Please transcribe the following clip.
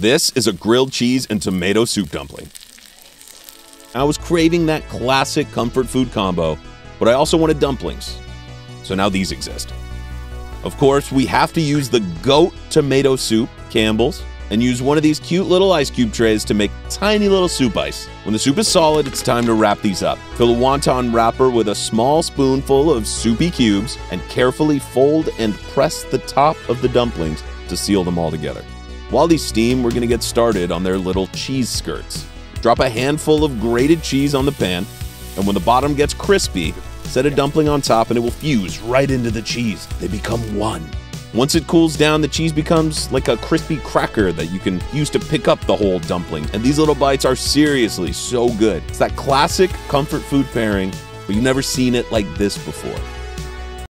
This is a grilled cheese and tomato soup dumpling. I was craving that classic comfort food combo, but I also wanted dumplings. So now these exist. Of course, we have to use the goat tomato soup, Campbell's, and use one of these cute little ice cube trays to make tiny little soup ice. When the soup is solid, it's time to wrap these up. Fill a wonton wrapper with a small spoonful of soupy cubes and carefully fold and press the top of the dumplings to seal them all together. While these steam, we're gonna get started on their little cheese skirts. Drop a handful of grated cheese on the pan, and when the bottom gets crispy, set a dumpling on top and it will fuse right into the cheese. They become one. Once it cools down, the cheese becomes like a crispy cracker that you can use to pick up the whole dumpling. And these little bites are seriously so good. It's that classic comfort food pairing, but you've never seen it like this before.